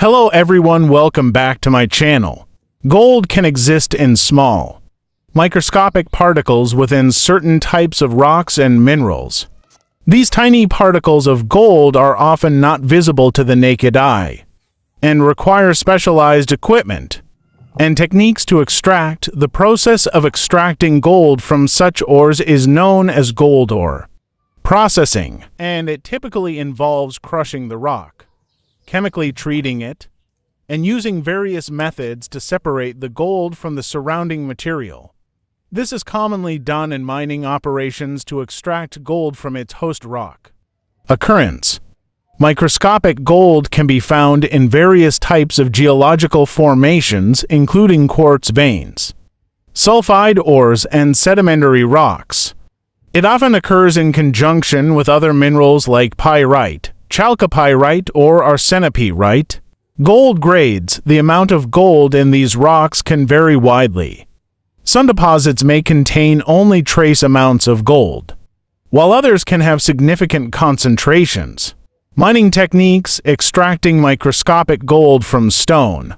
Hello everyone, welcome back to my channel. Gold can exist in small, microscopic particles within certain types of rocks and minerals. These tiny particles of gold are often not visible to the naked eye and require specialized equipment and techniques to extract. The process of extracting gold from such ores is known as gold ore processing, and it typically involves crushing the rock, chemically treating it, and using various methods to separate the gold from the surrounding material. This is commonly done in mining operations to extract gold from its host rock. Occurrence Microscopic gold can be found in various types of geological formations, including quartz veins, sulfide ores, and sedimentary rocks. It often occurs in conjunction with other minerals like pyrite, chalcopyrite, or arsenopyrite. Gold grades, the amount of gold in these rocks can vary widely. Some deposits may contain only trace amounts of gold, while others can have significant concentrations. Mining techniques extracting microscopic gold from stone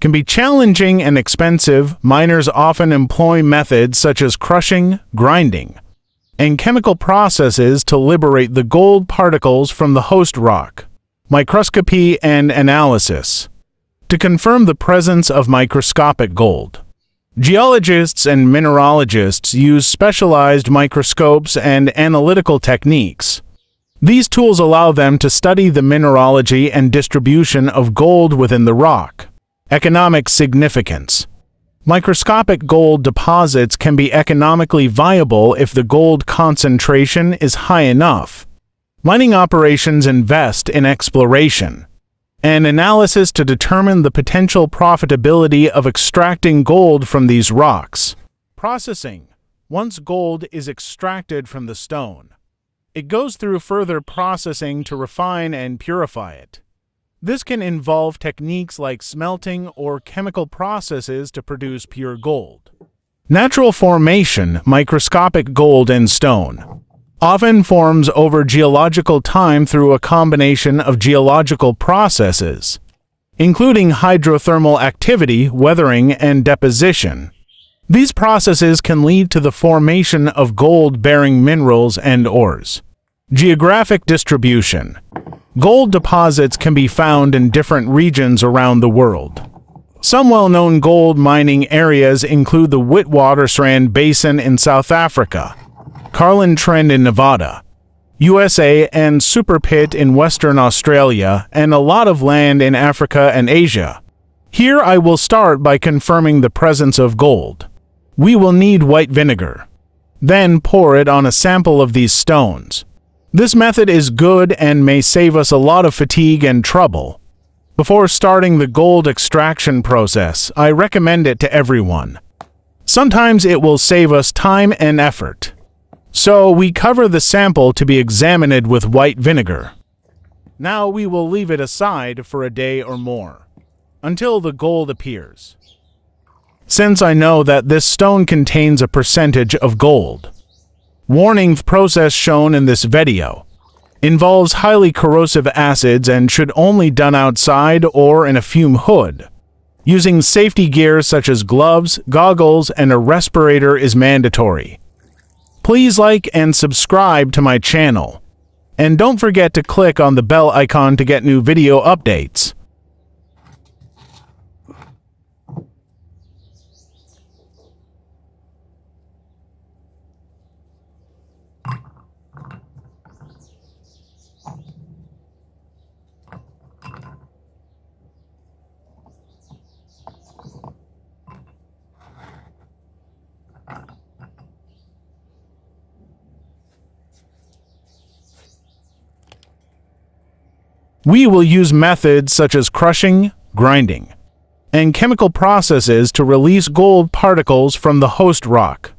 can be challenging and expensive. Miners often employ methods such as crushing, grinding, and chemical processes to liberate the gold particles from the host rock, microscopy and analysis, to confirm the presence of microscopic gold. Geologists and mineralogists use specialized microscopes and analytical techniques. These tools allow them to study the mineralogy and distribution of gold within the rock. Economic significance Microscopic gold deposits can be economically viable if the gold concentration is high enough. Mining operations invest in exploration An analysis to determine the potential profitability of extracting gold from these rocks. Processing. Once gold is extracted from the stone, it goes through further processing to refine and purify it. This can involve techniques like smelting or chemical processes to produce pure gold. Natural formation, microscopic gold and stone, often forms over geological time through a combination of geological processes, including hydrothermal activity, weathering, and deposition. These processes can lead to the formation of gold-bearing minerals and ores. Geographic distribution Gold deposits can be found in different regions around the world. Some well-known gold mining areas include the Witwatersrand Basin in South Africa, Carlin Trend in Nevada, USA and Super Pit in Western Australia, and a lot of land in Africa and Asia. Here I will start by confirming the presence of gold. We will need white vinegar. Then pour it on a sample of these stones. This method is good and may save us a lot of fatigue and trouble. Before starting the gold extraction process, I recommend it to everyone. Sometimes it will save us time and effort. So we cover the sample to be examined with white vinegar. Now we will leave it aside for a day or more, until the gold appears. Since I know that this stone contains a percentage of gold, Warning process shown in this video involves highly corrosive acids and should only done outside or in a fume hood. Using safety gear such as gloves, goggles, and a respirator is mandatory. Please like and subscribe to my channel. And don't forget to click on the bell icon to get new video updates. We will use methods such as crushing, grinding, and chemical processes to release gold particles from the host rock.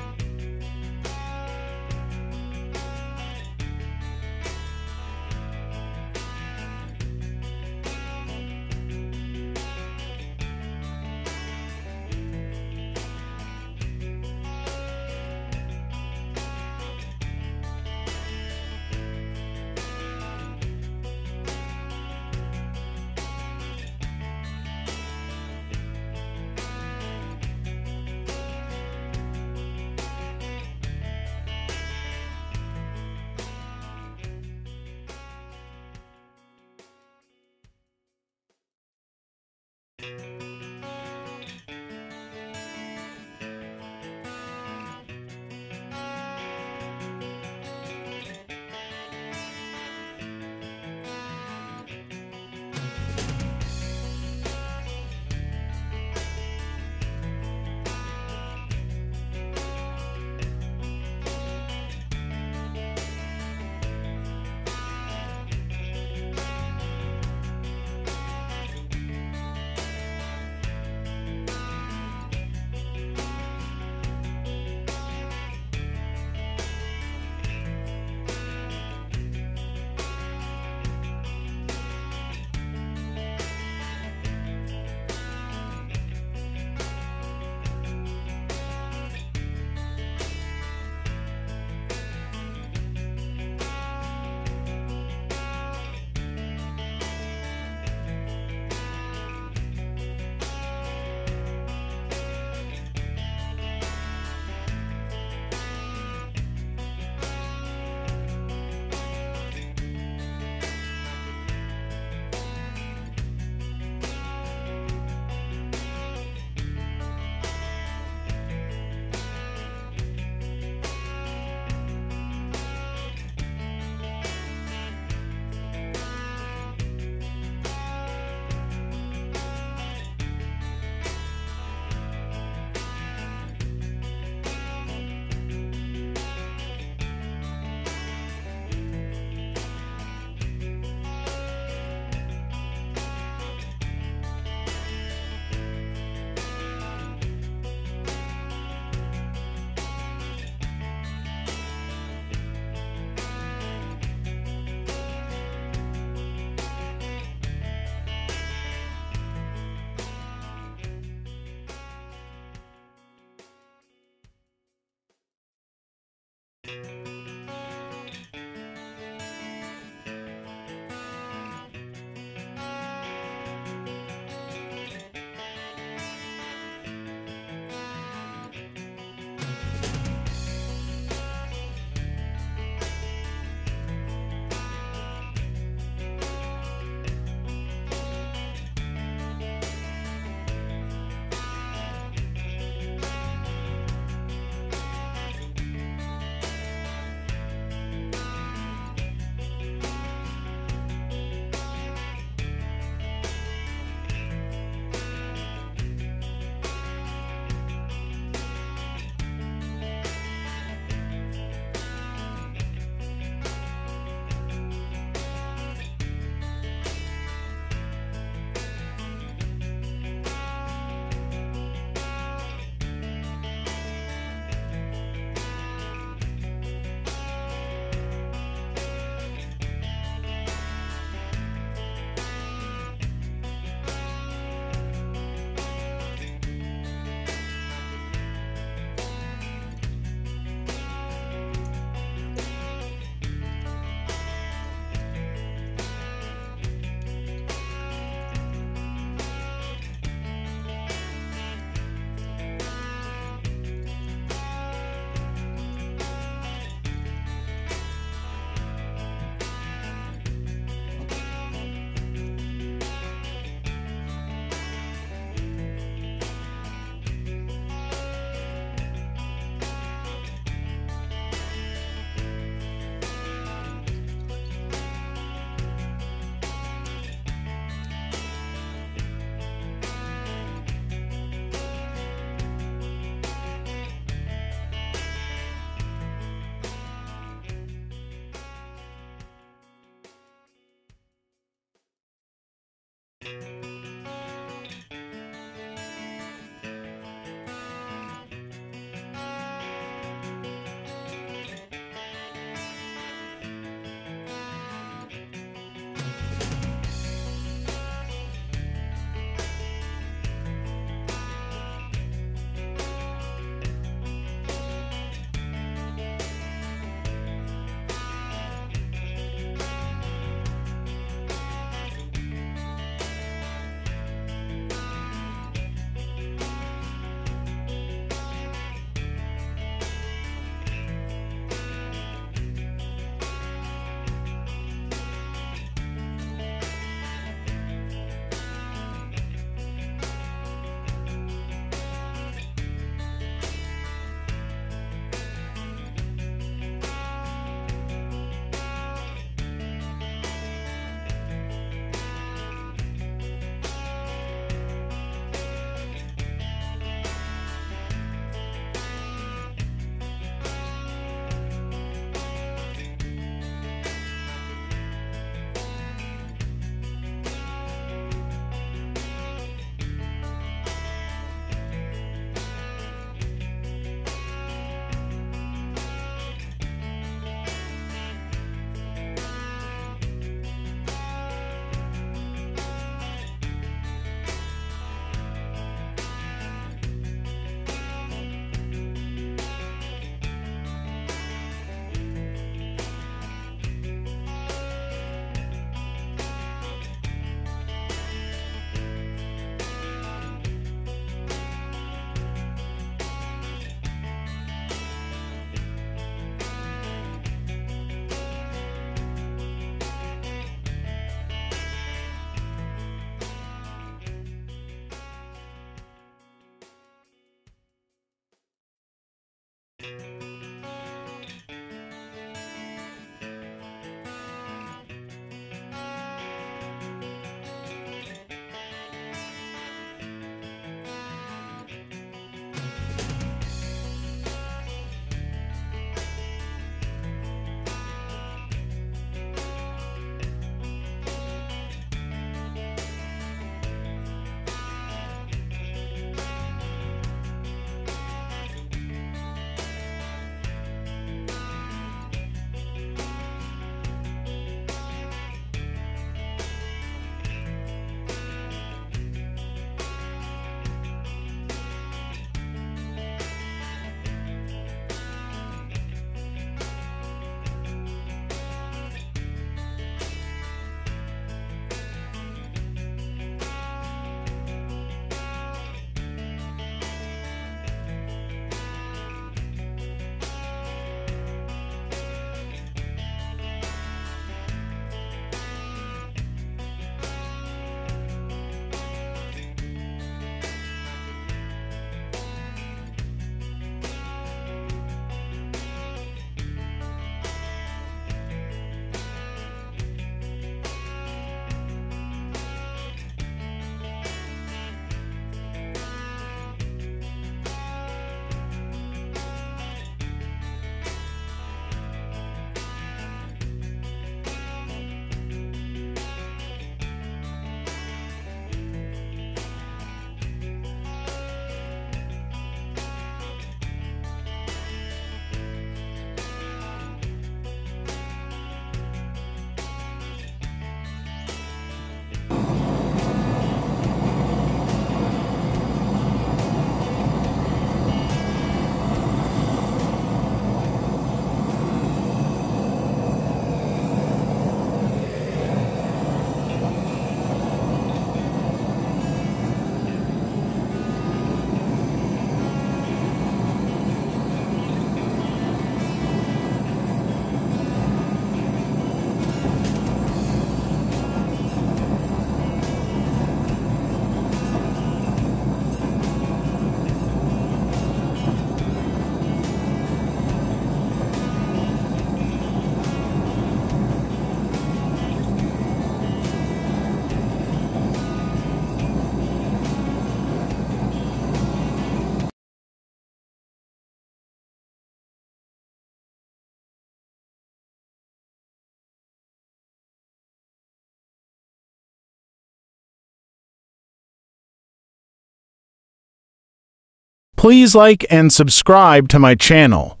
Please like and subscribe to my channel.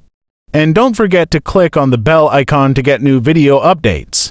And don't forget to click on the bell icon to get new video updates.